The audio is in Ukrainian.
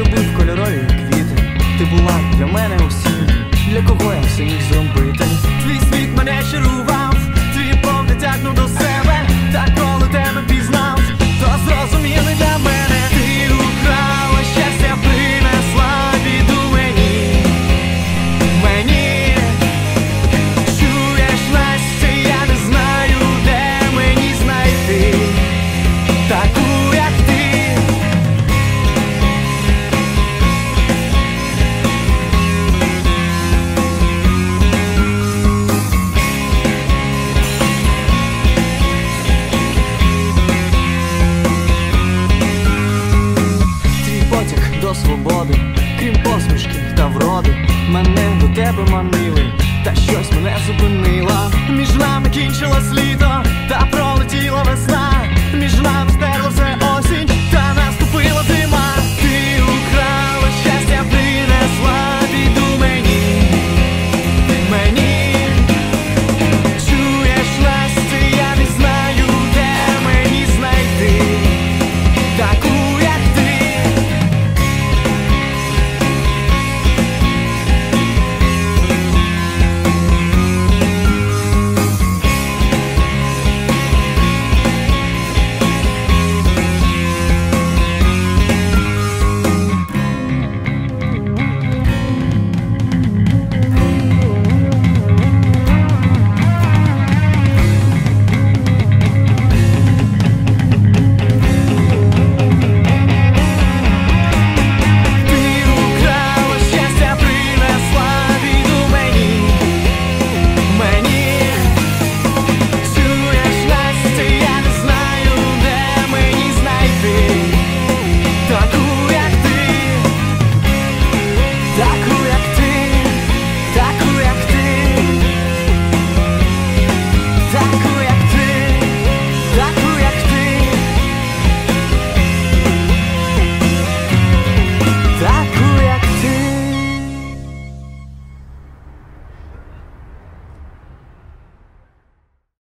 любив кольорові квіти, ти була для мене усім, для кого я все міг зробити. посмішки та вроди мене до тебе манили, та щось мене зупинило Між нами кінчилось літо, та пролетіла весна, між нами стерлася осінь, та наступила зима. Ти украла щастя, принесла біду мені, мені.